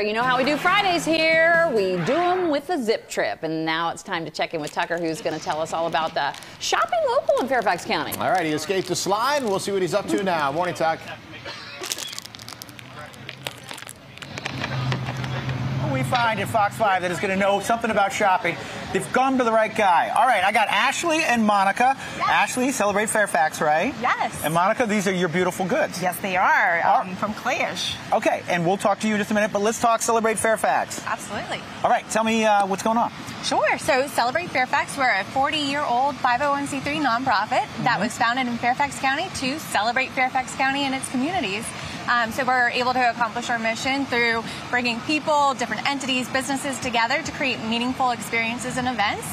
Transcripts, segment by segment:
You know how we do Fridays here? We do them with a zip trip. And now it's time to check in with Tucker, who's going to tell us all about the shopping local in Fairfax County. All right, he escaped the slide. We'll see what he's up to now. Morning, Tuck. Find in Fox 5 that is going to know something about shopping, they've come to the right guy. All right, I got Ashley and Monica. Yes. Ashley, celebrate Fairfax, right? Yes. And Monica, these are your beautiful goods. Yes, they are, um, from Klayish. Okay, and we'll talk to you in just a minute, but let's talk Celebrate Fairfax. Absolutely. All right, tell me uh, what's going on. Sure. So Celebrate Fairfax, we're a 40-year-old 501c3 nonprofit mm -hmm. that was founded in Fairfax County to celebrate Fairfax County and its communities. Um, so we're able to accomplish our mission through bringing people, different entities, businesses together to create meaningful experiences and events.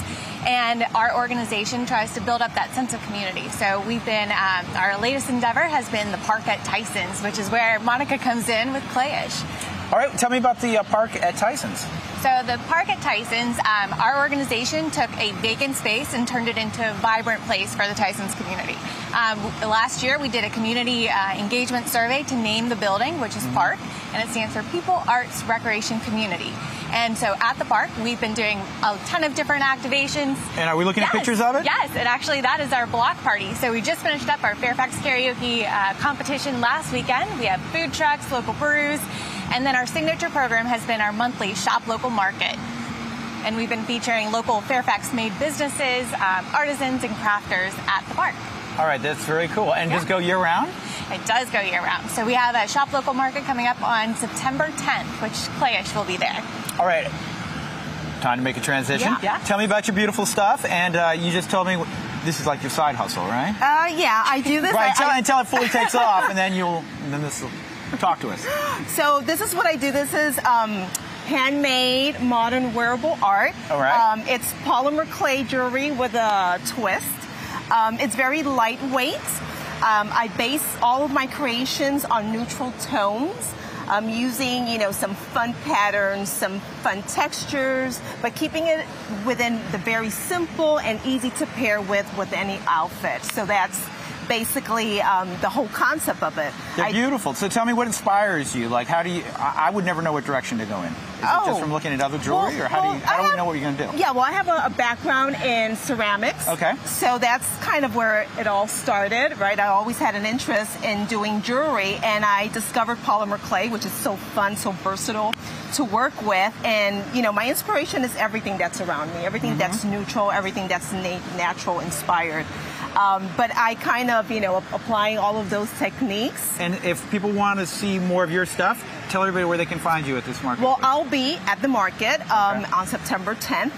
And our organization tries to build up that sense of community. So we've been, um, our latest endeavor has been the park at Tysons, which is where Monica comes in with Klayish. All right, tell me about the uh, park at Tysons. So the park at Tysons, um, our organization took a vacant space and turned it into a vibrant place for the Tysons community. Um, last year, we did a community uh, engagement survey to name the building, which is mm-hmm. Park, and it stands for People, Arts, Recreation, Community. And so at the park, we've been doing a ton of different activations. And are we looking yes, at pictures of it? Yes, and actually that is our block party. So we just finished up our Fairfax karaoke uh, competition last weekend. We have food trucks, local brews, and then our signature program has been our monthly Shop Local Market. And we've been featuring local Fairfax made businesses, um, artisans, and crafters at the park. All right, that's very cool. And yeah. does go year round? It does go year round. So we have a Shop Local Market coming up on September 10th, which Klayish will be there. All right. Time to make a transition. Yeah. yeah. Tell me about your beautiful stuff. And uh, you just told me this is like your side hustle, right? Uh, yeah, I do this. Right, I, until, I... until it fully takes off, and then you'll, and then this will Talk to us. So this is what I do. This is um, handmade modern wearable art. All right. Um, it's polymer clay jewelry with a twist. Um, it's very lightweight. Um, I base all of my creations on neutral tones. I'm using, you know, some fun patterns, some fun textures, but keeping it within the very simple and easy to pair with with any outfit. So that's basically um, the whole concept of it. They're I, beautiful. So tell me what inspires you. Like, how do you? I, I would never know what direction to go in. Is oh, it just from looking at other jewelry, well, or how well, do you? How I do we know what you're going to do? Yeah, well, I have a, a, background in ceramics. Okay. So that's kind of where it all started, right? I always had an interest in doing jewelry, and I discovered polymer clay, which is so fun, so versatile to work with. And you know, my inspiration is everything that's around me, everything mm -hmm. that's neutral, everything that's natural, inspired. Um, but I kind of, you know, applying all of those techniques. And if people want to see more of your stuff, tell everybody where they can find you at this market. Well, I'll be at the market um, okay. on September 10th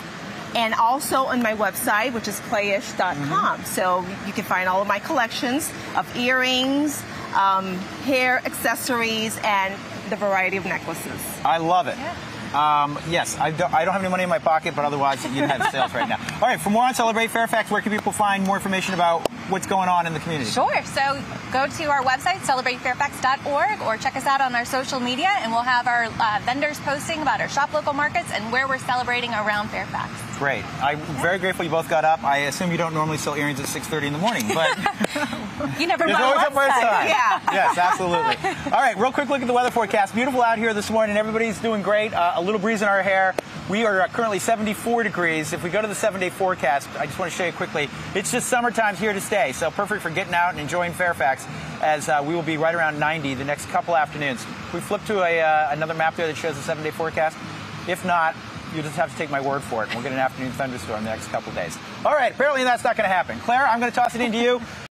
and also on my website, which is klayish.com. Mm-hmm. So you can find all of my collections of earrings, um, hair accessories, and the variety of necklaces. I love it. Yeah. Um, yes, I don't, I don't, have any money in my pocket, but otherwise you'd have sales right now. All right, for more on Celebrate Fairfax, where can people find more information about what's going on in the community? Sure. So go to our website, celebratefairfax.org, or check us out on our social media, and we'll have our uh, vendors posting about our shop local markets and where we're celebrating around Fairfax. Great. I'm very grateful you both got up. I assume you don't normally sell earrings at 6.30 in the morning, but... you never There's always a first time. Yeah. Yes, absolutely. All right, real quick look at the weather forecast. Beautiful out here this morning. Everybody's doing great. Uh, a little breeze in our hair. We are currently 74 degrees. If we go to the seven-day forecast, I just want to show you quickly, it's just summertime's here to stay, so perfect for getting out and enjoying Fairfax, as uh, we will be right around 90 the next couple afternoons. We flip to a, uh, another map there that shows the seven-day forecast. If not, you just have to take my word for it. We'll get an afternoon thunderstorm the next couple days. All right, apparently that's not going to happen. Claire, I'm going to toss it into you.